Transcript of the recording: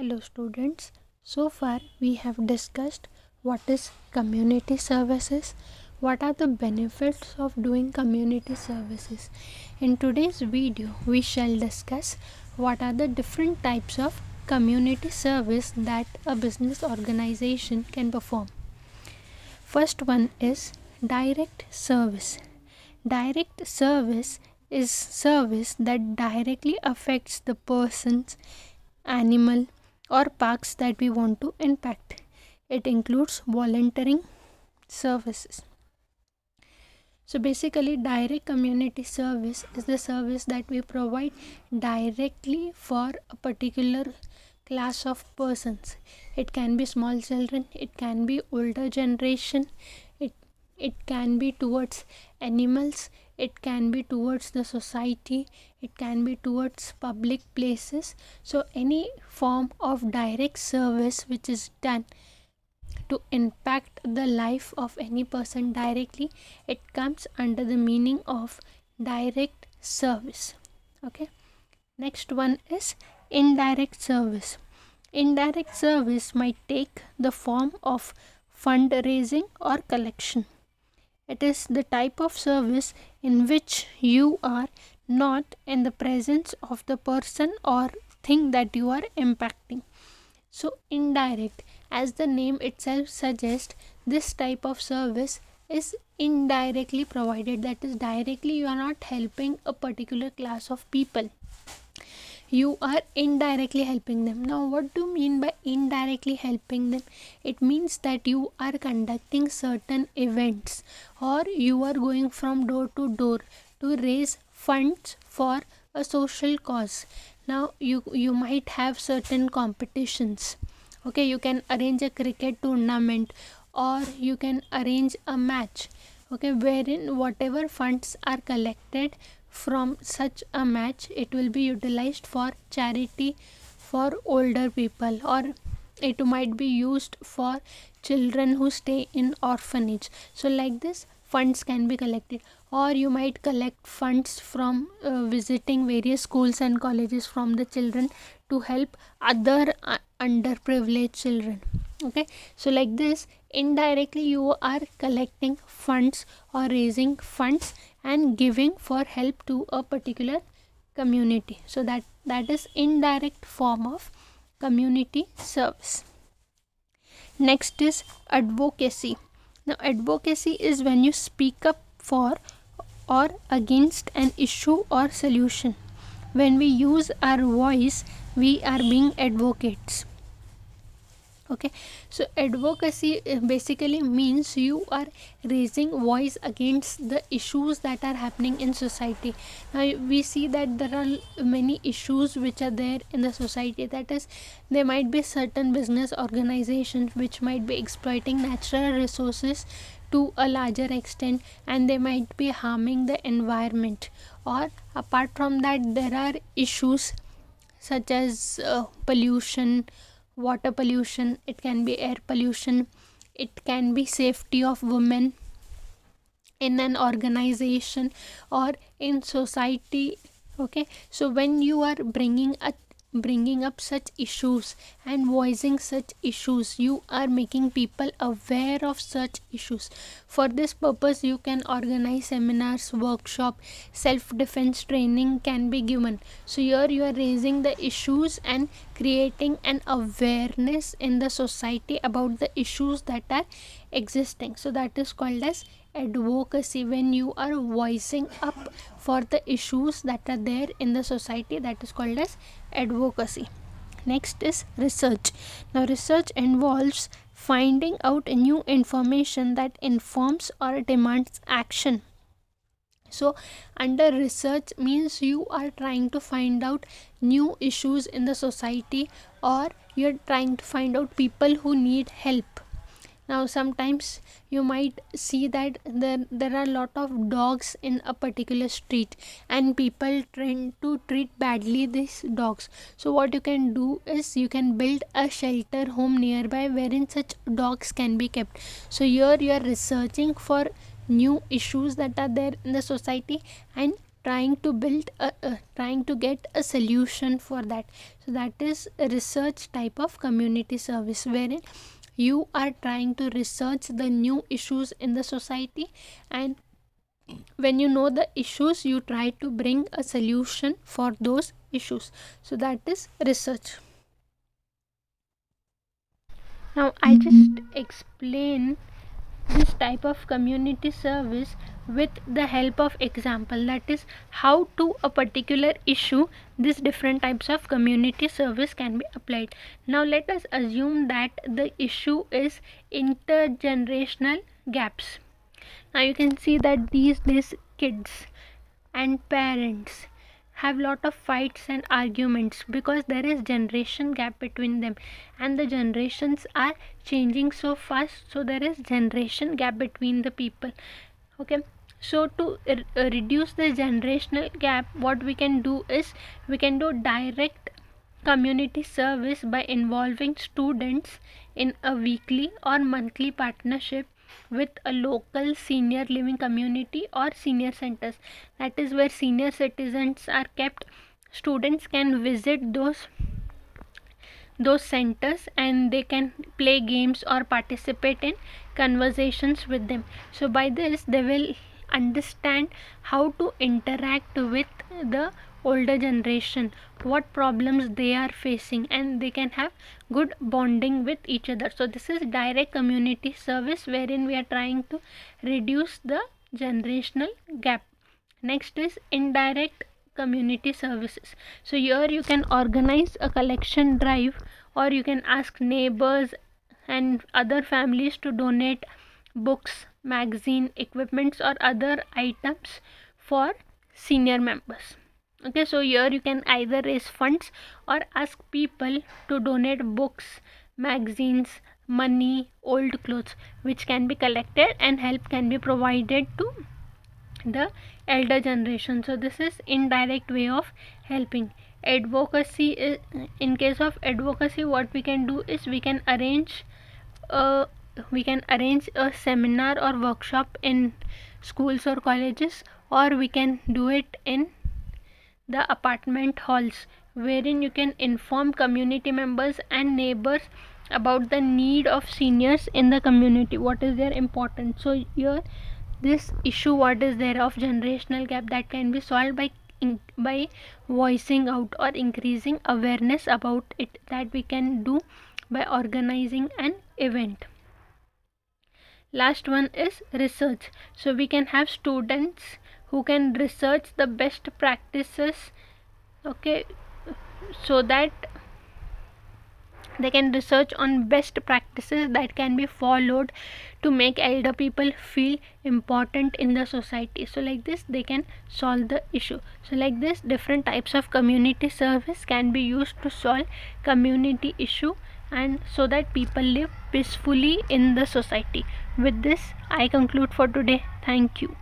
Hello students. So far we have discussed what is community services, what are the benefits of doing community services. In today's video we shall discuss what are the different types of community service that a business organization can perform. First one is direct service. Direct service is service that directly affects the persons, animal, or parks that we want to impact. It includes volunteering services. So basically, direct community service is the service that we provide directly for a particular class of persons. It can be small children, it can be older generation, it it can be towards animals, it can be towards the society, it can be towards public places. So any form of direct service which is done to impact the life of any person directly it comes under the meaning of direct service. Okay? Next one is indirect service. Indirect service might take the form of fundraising or collection it is the type of service in which you are not in the presence of the person or thing that you are impacting. So indirect as the name itself suggests this type of service is indirectly provided. That is directly you are not helping a particular class of people you are indirectly helping them. Now what do you mean by indirectly helping them? It means that you are conducting certain events or you are going from door to door to raise funds for a social cause. Now you you might have certain competitions. Okay you can arrange a cricket tournament or you can arrange a match. Okay wherein whatever funds are collected from such a match it will be utilized for charity for older people or it might be used for children who stay in orphanage. So like this funds can be collected. Or you might collect funds from uh, visiting various schools and colleges from the children to help other uh, underprivileged children. Okay? So like this indirectly you are collecting funds or raising funds and giving for help to a particular community. So that that is indirect form of community service. Next is advocacy. Now advocacy is when you speak up for or against an issue or solution. When we use our voice we are being advocates okay? So advocacy uh, basically means you are raising voice against the issues that are happening in society. Now we see that there are many issues which are there in the society. That is there might be certain business organizations which might be exploiting natural resources to a larger extent and they might be harming the environment. Or apart from that there are issues such as uh, pollution water pollution it can be air pollution it can be safety of women in an organization or in society okay? So when you are bringing a bringing up such issues and voicing such issues. You are making people aware of such issues. For this purpose you can organize seminars workshop self defense training can be given. So here you are raising the issues and creating an awareness in the society about the issues that are existing. So that is called as advocacy when you are voicing up for the issues that are there in the society that is called as advocacy. Next is research. Now research involves finding out new information that informs or demands action. So under research means you are trying to find out new issues in the society or you're trying to find out people who need help now sometimes you might see that there there are a lot of dogs in a particular street and people tend to treat badly these dogs. So what you can do is you can build a shelter home nearby wherein such dogs can be kept. So here you are researching for new issues that are there in the society and trying to build a, uh, trying to get a solution for that. So that is research type of community service wherein you are trying to research the new issues in the society and when you know the issues you try to bring a solution for those issues. So that is research. Now i just mm-hmm. explain this type of community service with the help of example that is how to a particular issue these different types of community service can be applied. Now let us assume that the issue is intergenerational gaps. Now you can see that these days kids and parents have lot of fights and arguments because there is generation gap between them. And the generations are changing so fast so there is generation gap between the people. Okay? So to uh, reduce the generational gap what we can do is we can do direct community service by involving students in a weekly or monthly partnership with a local senior living community or senior centers. That is where senior citizens are kept. Students can visit those those centers and they can play games or participate in conversations with them. So by this they will understand how to interact with the older generation what problems they are facing and they can have good bonding with each other. So this is direct community service wherein we are trying to reduce the generational gap. Next is indirect community services. So here you can organize a collection drive or you can ask neighbors and other families to donate books magazine equipments or other items for senior members okay so here you can either raise funds or ask people to donate books magazines money old clothes which can be collected and help can be provided to the elder generation. So this is indirect way of helping. Advocacy is, in case of advocacy what we can do is we can arrange a we can arrange a seminar or workshop in schools or colleges or we can do it in the apartment halls wherein you can inform community members and neighbors about the need of seniors in the community. What is their importance? So here this issue what is there of generational gap that can be solved by by voicing out or increasing awareness about it that we can do by organizing an event. Last one is research. So we can have students who can research the best practices okay so that they can research on best practices that can be followed to make elder people feel important in the society. So like this they can solve the issue. So like this different types of community service can be used to solve community issue and so that people live peacefully in the society. With this i conclude for today. Thank you